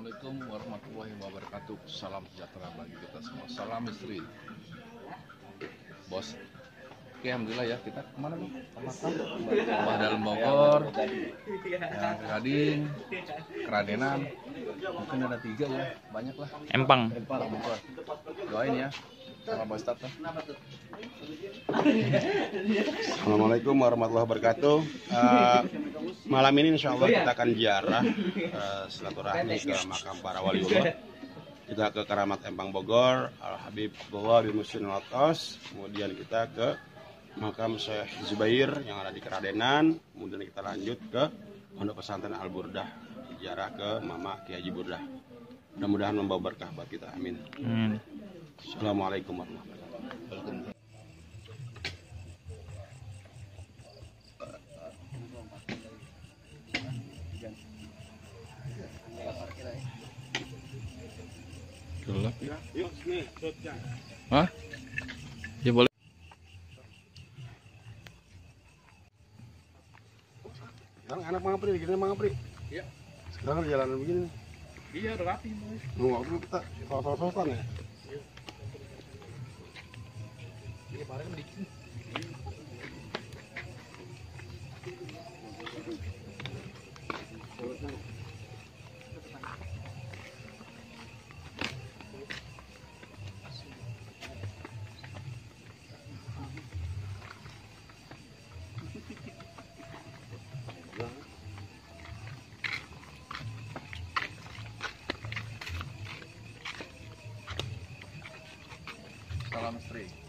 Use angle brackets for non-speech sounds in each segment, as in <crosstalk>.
Assalamualaikum warahmatullahi wabarakatuh. Salam sejahtera bagi kita semua. Salam istri. Bos. Oke, alhamdulillah ya kita ke mana bang? Mbah Dalam Bogor, ya, Gading, Keradenan. Mungkin ada tiga ya, banyak lah. Empang. Empang, Bogor. Doain ya. Sama. Assalamualaikum warahmatullahi wabarakatuh. <laughs> Eh, malam ini insya Allah kita akan ziarah eh, silaturahmi ke makam para waliullah. Kita ke Keramat Empang Bogor, Al Habib Abdullah bin Muslim Latos. Kemudian kita ke makam Syekh Zubair yang ada di Keradenan. Kemudian kita lanjut ke Pondok Pesantren Al Burdah, ziarah ke Mama Kiai Haji Burdah. Mudah-mudahan membawa berkah buat kita. Amin. Hmm. Assalamualaikum warahmatullahi wabarakatuh. Gelap. Hah? Ya boleh. Sekarang anak mangapri, gini mangapri. Iya. Sekarang jalanan begini. Iya, rapi, Bos. Nunggu waktu kita sosok-sosokan ya. Salam istri.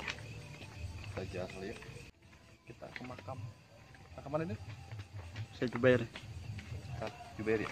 Kita jalan ya. Kita ke makam. Makam mana ini? Saya Jubair. Kak Jubair ya?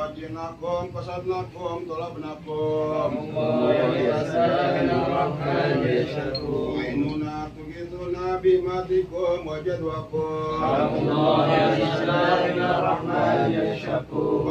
jinakom kasat nakom tola benakom Inuna tugitu nabi matikom wajad wakom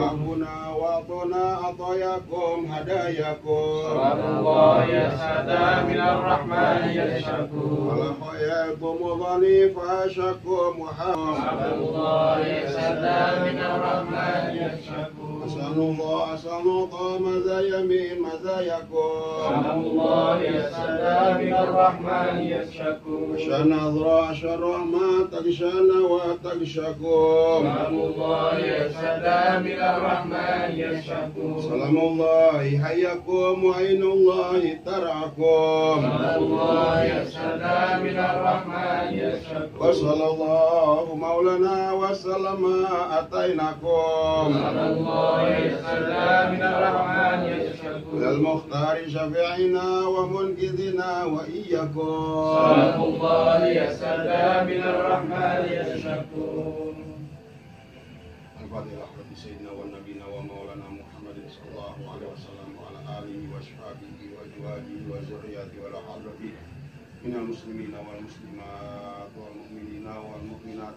Bahuna watona atayakom hadayakom Rabbullah ya sada minar rahman ya syakum Alhayatum wadhani fahashakum Rabbullah ya sada minar rahman ya syakum أسأل الله أسأل الله مزايا من مزاياكم سلام الله يا سلام الرحمن يشكو شأن أذرع شر ما تغشانا وتغشاكم سلام الله يا سلام الرحمن يشكو سلام الله حياكم وعين الله ترعكم سلام الله يا سلام الرحمن يشكو وصلى الله مولانا وسلم أتيناكم. سلام الله المختار شفيعنا ومنقذنا وإياكم. الفاتحة رب سيدنا ونبينا ومولانا محمد صلى الله عليه وسلم وعلى آله وأصحابه وأزواجه وذرياته والأحبة من المسلمين والمسلمات والمؤمنين والمؤمنات.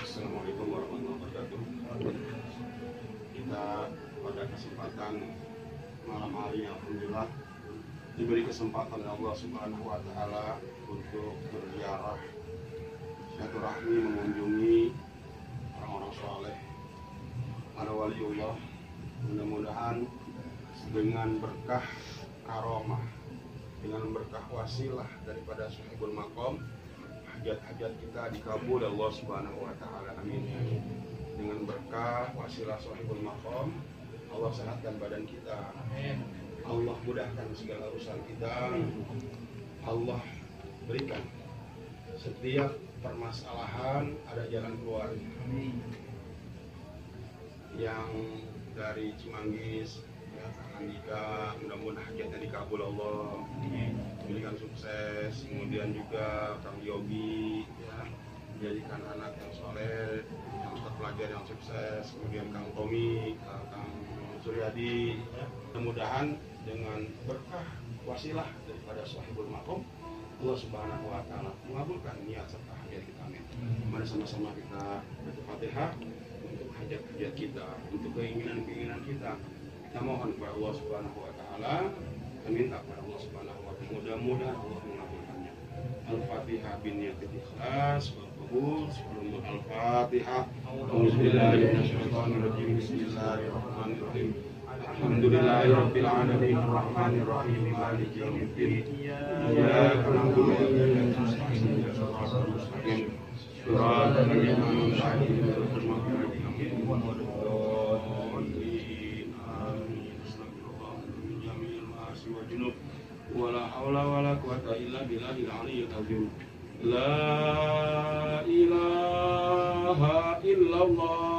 Assalamualaikum warahmatullahi wabarakatuh. Kita pada kesempatan malam hari Alhamdulillah diberi kesempatan Allah Subhanahu wa taala dengan berkah karomah dengan berkah wasilah daripada sahibul makom hajat-hajat kita dikabul Allah Subhanahu wa taala. Amin. Dengan berkah wasilah sahibul makom Allah sehatkan badan kita. Allah mudahkan segala urusan kita. Allah berikan setiap permasalahan ada jalan keluar yang dari Cimanggis ya Andika mudah-mudahan hajatnya dikabul Allah. Berikan sukses. Kemudian juga Kang Yogi ya menjadikan anak yang soleh yang terpelajar yang sukses. Kemudian Kang Tommy Kang Suryadi ya. mudah-mudahan dengan berkah wasilah daripada sahibul makom Allah Subhanahu wa taala mengabulkan niat serta hajat kita. Amin. Mari sama-sama kita baca Fatihah untuk hajat-hajat kita, untuk keinginan-keinginan kita. Kita mohon kepada Allah Subhanahu wa taala, minta kepada Allah Subhanahu wa taala mudah-mudahan Allah mengabulkannya. Al-Fatihah bin niyatil ikhlas wal. Sebelum Al-Fatihah. Bismillahirrahmanirrahim. Bismillahirrahmanirrahim. Alhamdulillahirabbil alamin maliki yaumiddin ولا حول ولا قوة إلا بالله العلي العظيم. لا إله إلا الله.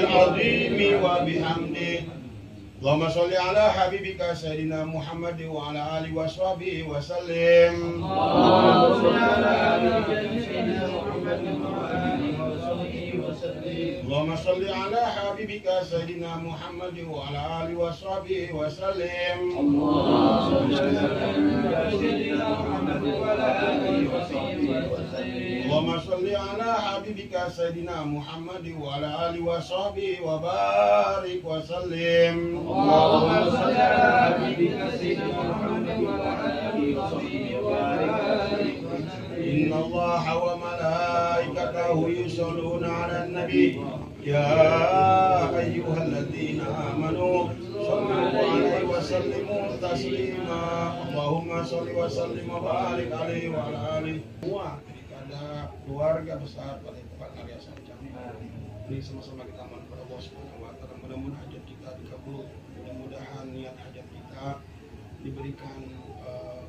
العظيم وبحمده. اللهم صل على حبيبك سيدنا محمد وعلى آله وصحبه وسلم. اللهم صل على سيدنا محمد وعلى آله وصحبه وسلم. اللهم صل على حبيبك سيدنا محمد وعلى آله وصحبه وسلم. اللهم صل على سيدنا Allahumma salli ala habibika sayyidina Muhammad wa ala ali wa sahbihi wa barik wa sallim. Allahumma salli ala habibika sayyidina Muhammad wa ala ali wa sahbihi wa barik wa sallim. Inna Allah wa malaikatahu yusalluna ala nabi. Ya ayyuhalladzina amanu sallu 'alaihi wa sallimu taslima. Allahumma salli wa sallim wa barik 'alaihi wa ala alihi keluarga besar pada Padepokan Karya Sancang. Ini sama-sama kita mohon kepada Allah Subhanahu wa taala mudah-mudahan hajat kita dikabul. Mudah-mudahan niat hajat kita diberikan uh,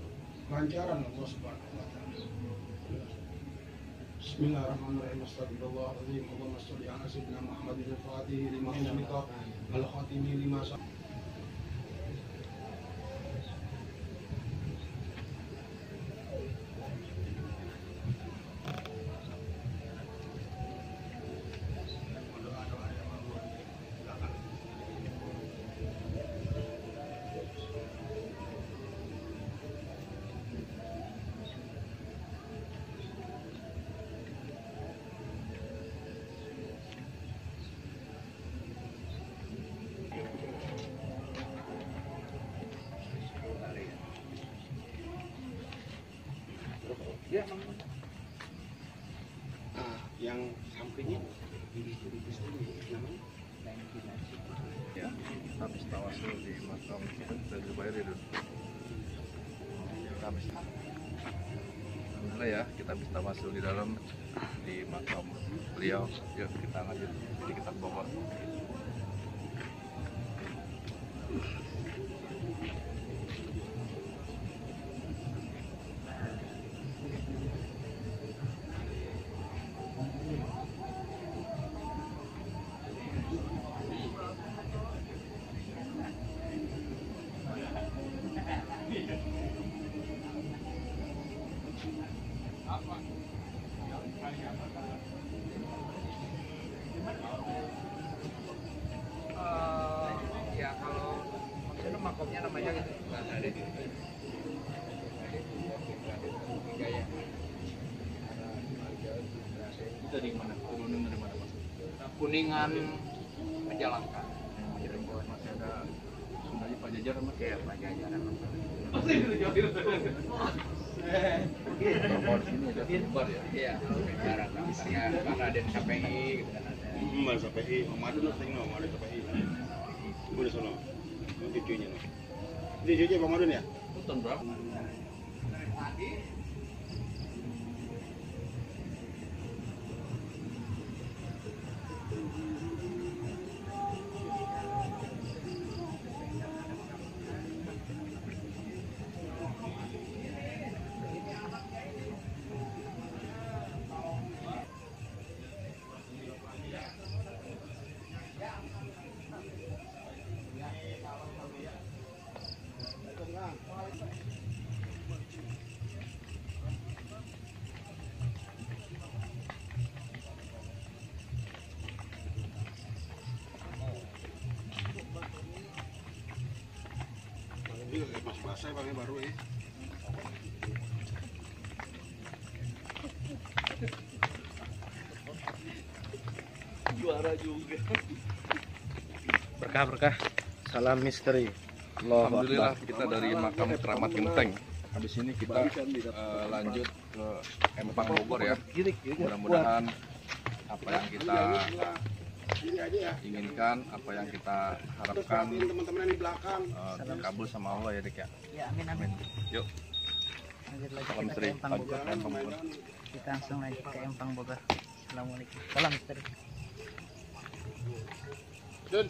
Allah Subhanahu wa taala. Bismillahirrahmanirrahim. Astagfirullahaladzim. Allahumma shalli ala sayyidina Muhammadin al-Fatih lima ughliqa al-khatimi lima Ya, nah, yang sampingnya dibius dulu namanya. Ya, habis tawasul di makam dan dibayar ya, itu. Ya, habis. Alhamdulillah ya, kita bisa tawasul di dalam di makam beliau. Ya, kita lanjut. Jadi kita bawa. Makomnya namanya gitu. Ada di dari mana? Turunin dari mana mas? Kuningan menjalankan masih ada Sundanya Pak Jajar mas? Ya pajajaran kalau di sini ada bar ya? Iya jarak misalnya kan ada di KPI gitu kan ada. Mbak Mamadun lah tengok ada sampai Udah sono. Cucunya. Ini cucunya Pak Madun ya? tahun berapa Ini masih basah Bang baru ya. Berkah berkah. Salam misteri. Allahu Alhamdulillah Akbar. kita dari makam Keramat Genteng. Habis ini kita eh, lanjut ke Empang Bogor ya. Mudah-mudahan apa yang kita. Inginkan, apa yang kita harapkan teman-teman yang di belakang. eh, sama Allah ya Dik ya. Ya amin amin. Yuk, Lanjut lagi salam kita ke Sri. Empang Lanjut Bogor. ke Empang Bogor. Kita langsung lanjut ke Empang Bogor. Assalamualaikum. Salam misteri. Dun,